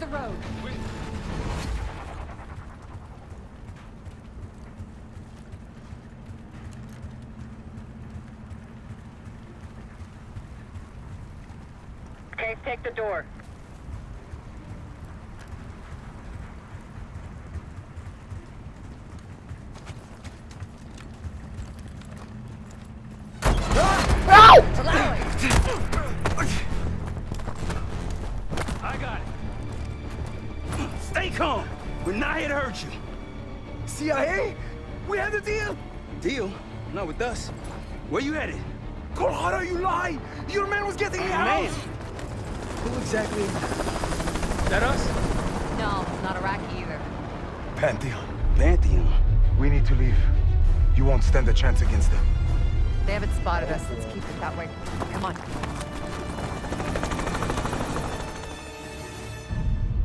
the road. Case, take the door. Stay calm. We're not here to hurt you. CIA? We had a deal? Deal? Not with us. Where you headed? Colorado, you lie! Your man was getting me Man. out! Who exactly? That us? No, not Iraqi either. Pantheon. Pantheon. We need to leave. You won't stand a chance against them. They haven't spotted us. Let's keep it that way. Come on.